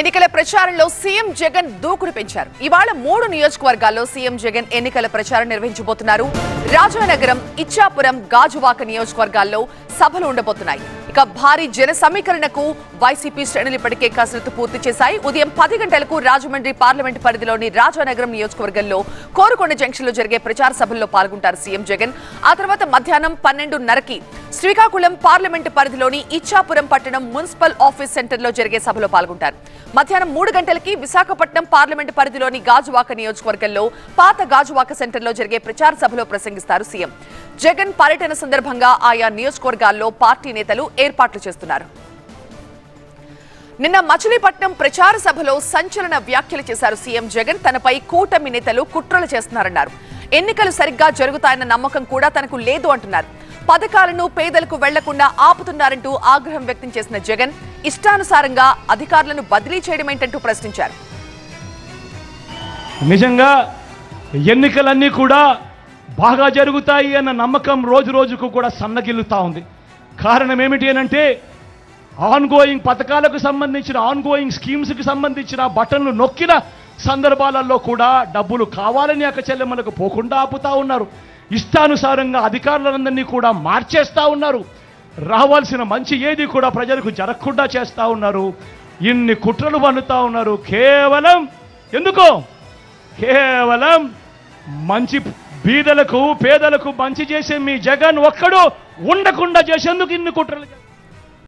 ఎన్నికల ప్రచారంలో సీఎం జగన్ దూకుడు పెంచారు. ఇవాళ మూడు నియోజకవర్గాల్లో సీఎం జగన్ ఎన్నికల ప్రచారం నిర్వహించబోతున్నారు. రాజానగరం ఇచ్చాపురం గాజువాక నియోజకవర్గాల్లో సభలు ఉండబోతున్నాయి. ఇక భారీ జన సమీకరణకు వైసీపీ శ్రేణులు ఇప్పటికే కసరత్తు పూర్తి చేశాయి. ఉదయం పది గంటలకు రాజమండ్రి పార్లమెంటు పరిధిలోని రాజానగరం నియోజకవర్గంలో కోరుకొండ జంక్షన్లో జరిగే ప్రచార సభల్లో పాల్గొంటారు సీఎం జగన్. ఆ తర్వాత మధ్యాహ్నం పన్నెండున్నరకి శ్రీకాకుళం పార్లమెంటు పరిధిలోని ఇచ్చాపురం పట్టణం మున్సిపల్ ఆఫీస్ సెంటర్లో జరిగే సభలో పాల్గొంటారు. మధ్యాహ్నం మూడు గంటలకి విశాఖపట్నం పార్లమెంటు పరిధిలోని గాజువాక నియోజకవర్గంలో పాత గాజువాక సెంటర్లో జరిగే ప్రచార సభలో ప్రసంగిస్తారు సీఎం. జగన్ పర్యటన సందర్భంగా ఆయా నియోజకవర్గాల్లో పార్టీ నేతలు ఏర్పాట్లు చేస్తున్నారు. నిన్న మచిలీపట్నం ప్రచార సభలో సంచలన వ్యాఖ్యలు చేశారు సీఎం జగన్. తనపై కూటమి నేతలు కుట్రలు చేస్తున్నారన్నారు. ఎన్నికలు సరిగ్గా జరుగుతాయన్న నమ్మకం కూడా తనకు లేదు అంటున్నారు. పథకాలను పేదలకు వెళ్ళకుండా ఆపుతున్నారంటూ ఆగ్రహం వ్యక్తం చేసిన జగన్ ఇష్టానుసారంగా అధికారులను బదిలీ చేయడమేంటూ ప్రశ్నించారు. నిజంగా ఎన్నికలన్నీ కూడా బాగా జరుగుతాయి అన్న నమ్మకం రోజు రోజుకు కూడా సన్నగిల్లుతా ఉంది. కారణం ఏమిటి అనంటే ఆన్గోయింగ్ పథకాలకు సంబంధించిన ఆన్గోయింగ్ స్కీమ్స్కి సంబంధించిన బటన్లు నొక్కిన సందర్భాలలో కూడా డబ్బులు కావాలని అక్క చెల్లెమ్మలకు పోకుండా ఆపుతా ఉన్నారు. ఇష్టానుసారంగా అధికారులందరినీ కూడా మార్చేస్తూ ఉన్నారు. రావాల్సిన మంచి ఏది కూడా ప్రజలకు జరగకుండా చేస్తూ ఉన్నారు. ఇన్ని కుట్రలు పన్నుతా ఉన్నారు. కేవలం ఎందుకో? కేవలం మంచి బీదలకు పేదలకు మంచి చేసే మీ జగన్ ఒక్కడు ఉండకుండా చేసేందుకు ఇన్ని కుట్రలు